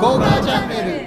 ゴーガーチャンネル